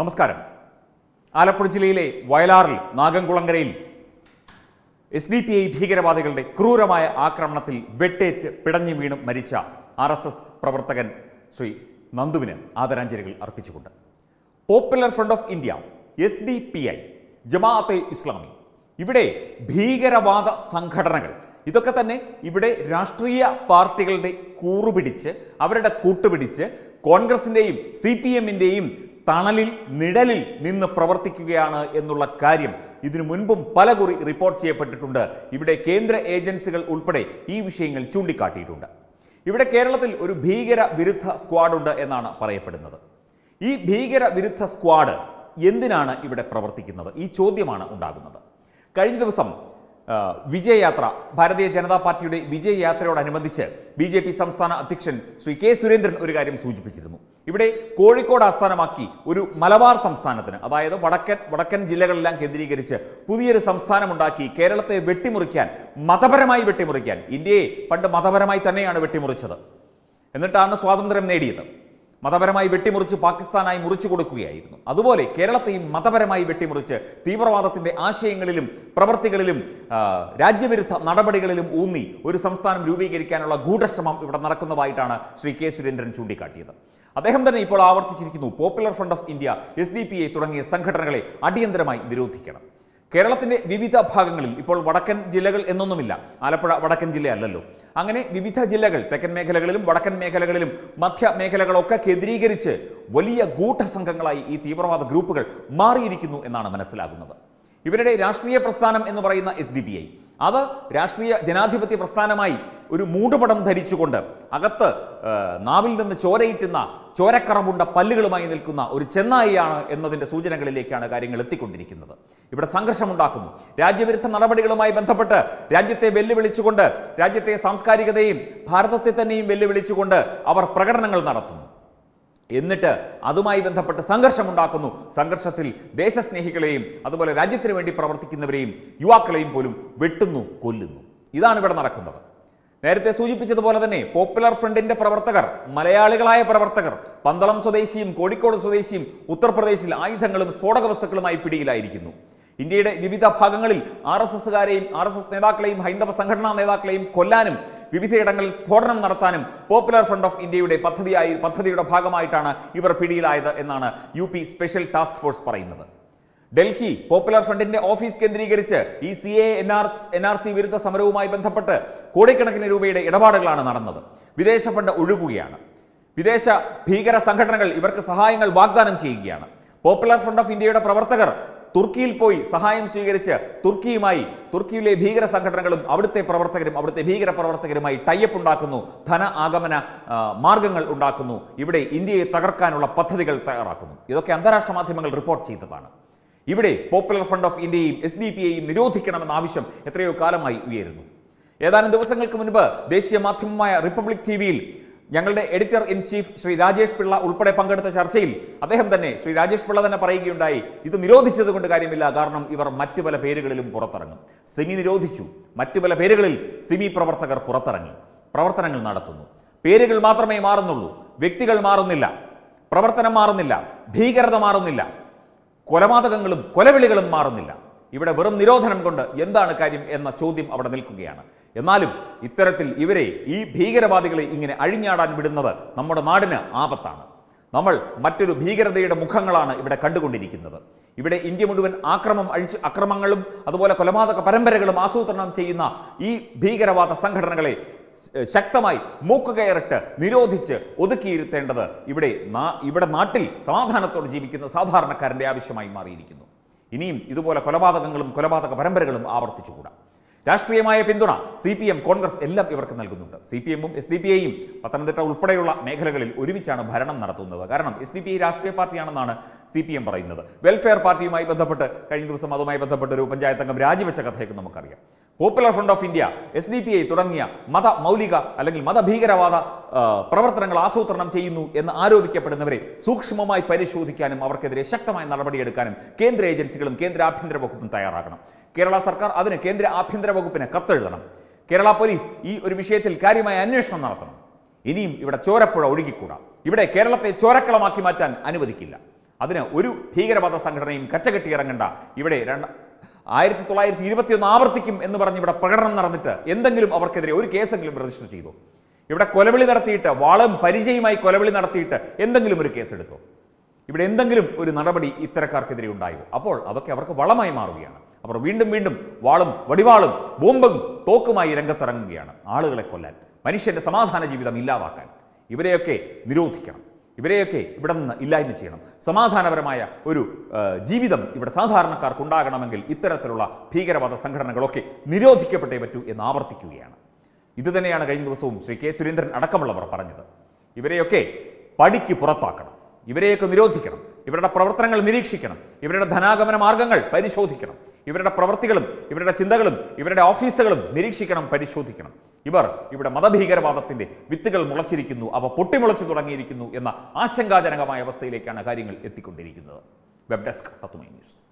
നമസ്കാരം. ആലപ്പുഴ ജില്ലയിലെ വയലാറിൽ നാഗംകുളങ്കരയിൽ എസ് ഡി പി ഐ ഭീകരവാദികളുടെ ക്രൂരമായ ആക്രമണത്തിൽ വെട്ടേറ്റ് പിടഞ്ഞു വീണും മരിച്ച ആർ എസ് എസ് പ്രവർത്തകൻ ശ്രീ നന്ദുവിന് ആദരാഞ്ജലികൾ അർപ്പിച്ചുകൊണ്ട്. Popular front of India S D P I Jamaat-e Islami. ഇവിടെ ഭീകരവാദ സംഘടനകൾ ഇതൊക്കെ തന്നെ ഇവിടെ രാഷ്ട്രീയ പാർട്ടികളുടെ കൂറുപിടിച്ച് അവരുടെ കൂട്ടുപിടിച്ച് കോൺഗ്രസിന്റെയും സി പി എമ്മിന്റെയും തണലിൽ നിഴലിൽ നിന്ന് പ്രവർത്തിക്കുകയാണ് എന്നുള്ള കാര്യം ഇതിനു മുൻപും പലകുറി റിപ്പോർട്ട് ചെയ്യപ്പെട്ടിട്ടുണ്ട്. ഇവിടെ കേന്ദ്ര ഏജൻസികൾ ഉൾപ്പെടെ ഈ വിഷയങ്ങൾ ചൂണ്ടിക്കാട്ടിയിട്ടുണ്ട്. ഇവിടെ കേരളത്തിൽ ഒരു ഭീകര വിരുദ്ധ സ്ക്വാഡുണ്ട് എന്നാണ് പറയപ്പെടുന്നത്. ഈ ഭീകര വിരുദ്ധ സ്ക്വാഡ് എന്തിനാണ് ഇവിടെ പ്രവർത്തിക്കുന്നത്? ഈ ചോദ്യമാണ് ഉണ്ടാകുന്നത്. കഴിഞ്ഞ ദിവസം വിജയയാത്ര ഭാരതീയ ജനതാ പാർട്ടിയുടെ വിജയയാത്രയോടനുബന്ധിച്ച് ബി ജെ പി സംസ്ഥാന അധ്യക്ഷൻ ശ്രീ കെ സുരേന്ദ്രൻ ഒരു കാര്യം സൂചിപ്പിച്ചിരുന്നു. ഇവിടെ കോഴിക്കോട് ആസ്ഥാനമാക്കി ഒരു മലബാർ സംസ്ഥാനത്തിന് അതായത് വടക്കൻ വടക്കൻ ജില്ലകളെല്ലാം കേന്ദ്രീകരിച്ച് പുതിയൊരു സംസ്ഥാനമുണ്ടാക്കി കേരളത്തെ വെട്ടിമുറിക്കാൻ മതപരമായി വെട്ടിമുറിക്കാൻ ഇന്ത്യയെ പണ്ട് മതപരമായി തന്നെയാണ് വെട്ടിമുറിച്ചത്. എന്നിട്ടാണ് സ്വാതന്ത്ര്യം നേടിയത്. മതപരമായി വെട്ടിമുറിച്ച് പാകിസ്ഥാനായി മുറിച്ചു കൊടുക്കുകയായിരുന്നു. അതുപോലെ കേരളത്തെയും മതപരമായി വെട്ടിമുറിച്ച് തീവ്രവാദത്തിന്റെ ആശയങ്ങളിലും പ്രവൃത്തികളിലും രാജ്യവിരുദ്ധ നടപടികളിലും ഊന്നി ഒരു സംസ്ഥാനം രൂപീകരിക്കാനുള്ള ഗൂഢശ്രമം ഇവിടെ നടക്കുന്നതായിട്ടാണ് ശ്രീ കെ സുരേന്ദ്രൻ ചൂണ്ടിക്കാട്ടിയത്. അദ്ദേഹം തന്നെ ഇപ്പോൾ ആവർത്തിച്ചിരിക്കുന്നു popular front of India S തുടങ്ങിയ സംഘടനകളെ അടിയന്തരമായി നിരോധിക്കണം. കേരളത്തിന്റെ വിവിധ ഭാഗങ്ങളിൽ ഇപ്പോൾ വടക്കൻ ജില്ലകൾ എന്നൊന്നുമില്ല ആലപ്പുഴ വടക്കൻ ജില്ലയല്ലല്ലോ. അങ്ങനെ വിവിധ ജില്ലകൾ തെക്കൻ മേഖലകളിലും വടക്കൻ മേഖലകളിലും മധ്യ മേഖലകളൊക്കെ കേന്ദ്രീകരിച്ച് വലിയ ഗൂഢസംഘങ്ങളായി ഈ തീവ്രവാദ ഗ്രൂപ്പുകൾ മാറിയിരിക്കുന്നു എന്നാണ് മനസ്സിലാകുന്നത്. ഇവരുടെ രാഷ്ട്രീയ പ്രസ്ഥാനം എന്ന് പറയുന്ന എസ് അത് രാഷ്ട്രീയ ജനാധിപത്യ പ്രസ്ഥാനമായി ഒരു മൂടുപടം ധരിച്ചുകൊണ്ട് അകത്ത് നാവിൽ നിന്ന് ചോരയിറ്റുന്ന ചോരക്കറമുണ്ട പല്ലുകളുമായി നിൽക്കുന്ന ഒരു ചെന്നായിയാണ് എന്നതിന്റെ സൂചനകളിലേക്കാണ് കാര്യങ്ങൾ എത്തിക്കൊണ്ടിരിക്കുന്നത്. ഇവിടെ സംഘർഷമുണ്ടാക്കുന്നു. രാജ്യവിരുദ്ധ നടപടികളുമായി ബന്ധപ്പെട്ട് രാജ്യത്തെ വെല്ലുവിളിച്ചുകൊണ്ട് രാജ്യത്തെ സാംസ്കാരികതയും ഭാരതത്തെ തന്നെയും വെല്ലുവിളിച്ചുകൊണ്ട് അവർ പ്രകടനങ്ങൾ നടത്തുന്നു. എന്നിട്ട് അതുമായി ബന്ധപ്പെട്ട് സംഘർഷമുണ്ടാക്കുന്നു. സംഘർഷത്തിൽ ദേശസ്നേഹികളെയും അതുപോലെ രാജ്യത്തിന് വേണ്ടി പ്രവർത്തിക്കുന്നവരെയും യുവാക്കളെയും പോലും വെട്ടുന്നു കൊല്ലുന്നു. ഇതാണ് ഇവിടെ നടക്കുന്നത്. നേരത്തെ സൂചിപ്പിച്ചതുപോലെ തന്നെ പോപ്പുലർ ഫ്രണ്ടിന്റെ പ്രവർത്തകർ മലയാളികളായ പ്രവർത്തകർ പന്തളം സ്വദേശിയും കോഴിക്കോട് സ്വദേശിയും ഉത്തർപ്രദേശിൽ ആയുധങ്ങളും സ്ഫോടക വസ്തുക്കളുമായി പിടിയിലായിരിക്കുന്നു. ഇന്ത്യയുടെ വിവിധ ഭാഗങ്ങളിൽ ആർ എസ് എസുകാരെയും ആർ എസ് എസ് നേതാക്കളെയും ഹൈന്ദവ സംഘടനാ നേതാക്കളെയും കൊല്ലാനും വിവിധയിടങ്ങളിൽ സ്ഫോടനം നടത്താനും പോപ്പുലർ ഫ്രണ്ട് ഓഫ് ഇന്ത്യയുടെ പദ്ധതിയായി പദ്ധതിയുടെ ഭാഗമായിട്ടാണ് ഇവർ പിടിയിലായത് എന്നാണ് U P special task force പറയുന്നത്. ഡൽഹി പോപ്പുലർ ഫ്രണ്ടിന്റെ ഓഫീസ് കേന്ദ്രീകരിച്ച് ഈ C A N R N R C വിരുദ്ധ സമരവുമായി ബന്ധപ്പെട്ട് കോടിക്കണക്കിന് രൂപയുടെ ഇടപാടുകളാണ് നടന്നത്. വിദേശ ഫണ്ട് ഒഴുകുകയാണ്. വിദേശ ഭീകര സംഘടനകൾ ഇവർക്ക് സഹായങ്ങൾ വാഗ്ദാനം ചെയ്യുകയാണ്. പോപ്പുലർ ഫ്രണ്ട് ഓഫ് ഇന്ത്യയുടെ പ്രവർത്തകർ തുർക്കിയിൽ പോയി സഹായം സ്വീകരിച്ച് തുർക്കിയുമായി തുർക്കിയിലെ ഭീകര സംഘടനകളും അവിടുത്തെ പ്രവർത്തകരും അവിടുത്തെ ഭീകര പ്രവർത്തകരുമായി ടൈപ്പ് ഉണ്ടാക്കുന്നു ധന ആഗമന മാർഗങ്ങൾ ഉണ്ടാക്കുന്നു ഇവിടെ ഇന്ത്യയെ തകർക്കാനുള്ള പദ്ധതികൾ തയ്യാറാക്കുന്നു. ഇതൊക്കെ അന്താരാഷ്ട്ര മാധ്യമങ്ങൾ റിപ്പോർട്ട് ചെയ്തതാണ്. ഇവിടെ പോപ്പുലർ ഫ്രണ്ട് ഓഫ് ഇന്ത്യയും എസ് ഡി പി എയും നിരോധിക്കണമെന്ന ആവശ്യം എത്രയോ കാലമായി ഉയരുന്നു. ഏതാനും ദിവസങ്ങൾക്ക് മുൻപ് ദേശീയ മാധ്യമമായ റിപ്പബ്ലിക് ടി വിയിൽ ഞങ്ങളുടെ editor in chief Shri Rajesh Pillai ഉൾപ്പെടെ പങ്കെടുത്ത ചർച്ചയിൽ അദ്ദേഹം തന്നെ ശ്രീ രാജേഷ് പിള്ള തന്നെ പറയുകയുണ്ടായി ഇത് നിരോധിച്ചത് കൊണ്ട് കാര്യമില്ല കാരണം ഇവർ മറ്റു പല പേരുകളിലും പുറത്തിറങ്ങും. സിമി നിരോധിച്ചു. മറ്റു പല പേരുകളിൽ സിമി പ്രവർത്തകർ പുറത്തിറങ്ങി. പ്രവർത്തനങ്ങൾ നടത്തുന്നു. പേരുകൾ മാത്രമേ മാറുന്നുള്ളൂ. വ്യക്തികൾ മാറുന്നില്ല. പ്രവർത്തനം മാറുന്നില്ല. ഭീകരത മാറുന്നില്ല. കൊലപാതകങ്ങളും കൊലവിളികളും മാറുന്നില്ല. ഇവിടെ വെറും നിരോധനം കൊണ്ട് എന്താണ് കാര്യം? എന്ന ചോദ്യം അവിടെ നിൽക്കുകയാണ്. എന്നാലും ഇത്തരത്തിൽ ഇവരെ ഈ ഭീകരവാദികളെ ഇങ്ങനെ അഴിഞ്ഞാടാൻ വിടുന്നത് നമ്മുടെ നാടിന് ആപത്താണ്. നമ്മൾ മറ്റൊരു ഭീകരതയുടെ മുഖങ്ങളാണ് ഇവിടെ കണ്ടുകൊണ്ടിരിക്കുന്നത്. ഇവിടെ ഇന്ത്യ മുഴുവൻ ആക്രമം അഴിച്ച് അക്രമങ്ങളും അതുപോലെ കൊലപാതക പരമ്പരകളും ആസൂത്രണം ചെയ്യുന്ന ഈ ഭീകരവാദ സംഘടനകളെ ശക്തമായി മൂക്കുകയറിട്ട് നിരോധിച്ച് ഒതുക്കിയിരുത്തേണ്ടത് ഇവിടെ ഇവിടെ നാട്ടിൽ സമാധാനത്തോടെ ജീവിക്കുന്ന സാധാരണക്കാരന്റെ ആവശ്യമായി മാറിയിരിക്കുന്നു. ഇനിയും ഇതുപോലെ കൊലപാതകങ്ങളും കൊലപാതക പരമ്പരകളും ആവർത്തിച്ചുകൂടാ. രാഷ്ട്രീയമായ പിന്തുണ സി പി എം കോൺഗ്രസ് എല്ലാം ഇവർക്ക് നൽകുന്നുണ്ട്. സി പി എമ്മും എസ് ഡി പി ഐയും പത്തനംതിട്ട ഉൾപ്പെടെയുള്ള മേഖലകളിൽ ഒരുമിച്ചാണ് ഭരണം നടത്തുന്നത്. കാരണം എസ് ഡി പി ഐ രാഷ്ട്രീയ പാർട്ടിയാണെന്നാണ് സി പി എം പറയുന്നത്. വെൽഫെയർ പാർട്ടിയുമായി ബന്ധപ്പെട്ട് കഴിഞ്ഞ ദിവസം അതുമായി ബന്ധപ്പെട്ട് ഒരു പഞ്ചായത്ത് അംഗം രാജിവെച്ച കഥയൊക്കെ നമുക്കറിയാം. Popular front of India S D P I തുടങ്ങിയ മത മൗലിക അല്ലെങ്കിൽ മതഭീകരവാദ പ്രവർത്തനങ്ങൾ ആസൂത്രണം ചെയ്യുന്നു എന്ന് ആരോപിക്കപ്പെടുന്നവരെ സൂക്ഷ്മമായി പരിശോധിക്കാനും അവർക്കെതിരെ ശക്തമായ നടപടിയെടുക്കാനും കേന്ദ്ര ഏജൻസികളും കേന്ദ്ര ആഭ്യന്തര വകുപ്പും തയ്യാറാക്കണം കേരള സർക്കാർ അതിന് കേന്ദ്ര ആഭ്യന്തര വകുപ്പിന് കത്തെഴുതണം. കേരള പോലീസ് ഈ ഒരു വിഷയത്തിൽ കാര്യമായ അന്വേഷണം നടത്തണം. ഇനിയും ഇവിടെ ചോരപ്പുഴ ഒഴുകിക്കൂടാ. ഇവിടെ കേരളത്തെ ചോരക്കളമാക്കി മാറ്റാൻ അനുവദിക്കില്ല. അതിന് ഒരു ഭീകരവാദ സംഘടനയും കച്ചകെട്ടി ഇറങ്ങണ്ട. ഇവിടെ രണ്ട് ആയിരത്തി തൊള്ളായിരത്തി ഇരുപത്തിയൊന്ന് ആവർത്തിക്കും എന്ന് പറഞ്ഞ് ഇവിടെ പ്രകടനം നടന്നിട്ട് എന്തെങ്കിലും അവർക്കെതിരെ ഒരു കേസെങ്കിലും രജിസ്റ്റർ ചെയ്തു. ഇവിടെ കൊലവിളി നടത്തിയിട്ട് വാളും പരിചയമായി കൊലവിളി നടത്തിയിട്ട് എന്തെങ്കിലും ഒരു കേസെടുത്തോ. ഇവിടെ എന്തെങ്കിലും ഒരു നടപടി ഇത്തരക്കാർക്കെതിരെ ഉണ്ടായോ? അപ്പോൾ അതൊക്കെ അവർക്ക് വളമായി മാറുകയാണ്. അവർ വീണ്ടും വീണ്ടും വാളും വടിവാളും ബോംബും തോക്കുമായി രംഗത്തിറങ്ങുകയാണ് ആളുകളെ കൊല്ലാൻ മനുഷ്യന്റെ സമാധാന ജീവിതം ഇല്ലാതാക്കാൻ. ഇവരെയൊക്കെ നിരോധിക്കണം. ഇവരെയൊക്കെ ഇവിടെ നിന്ന് ഇല്ലായ്മ ചെയ്യണം. സമാധാനപരമായ ഒരു ജീവിതം ഇവിടെ സാധാരണക്കാർക്ക് ഉണ്ടാകണമെങ്കിൽ ഇത്തരത്തിലുള്ള ഭീകരവാദ സംഘടനകളൊക്കെ നിരോധിക്കപ്പെട്ടേ പറ്റൂ എന്ന് ആവർത്തിക്കുകയാണ്. ഇതുതന്നെയാണ് കഴിഞ്ഞ ദിവസവും ശ്രീ കെ സുരേന്ദ്രൻ അടക്കമുള്ളവർ പറഞ്ഞത്. ഇവരെയൊക്കെ പടിക്ക് പുറത്താക്കണം. ഇവരെയൊക്കെ നിരോധിക്കണം. ഇവരുടെ പ്രവർത്തനങ്ങൾ നിരീക്ഷിക്കണം. ഇവരുടെ ധനാഗമന മാർഗങ്ങൾ പരിശോധിക്കണം. ഇവരുടെ പ്രവൃത്തികളും ഇവരുടെ ചിന്തകളും ഇവരുടെ ഓഫീസുകളും നിരീക്ഷിക്കണം പരിശോധിക്കണം. ഇവർ ഇവിടെ മതഭീകരവാദത്തിന്റെ വിത്തുകൾ മുളച്ചിരിക്കുന്നു അവ പൊട്ടിമുളച്ചു തുടങ്ങിയിരിക്കുന്നു എന്ന ആശങ്കാജനകമായ അവസ്ഥയിലേക്കാണ് കാര്യങ്ങൾ എത്തിക്കൊണ്ടിരിക്കുന്നത്. Web desk Tattvamayi news.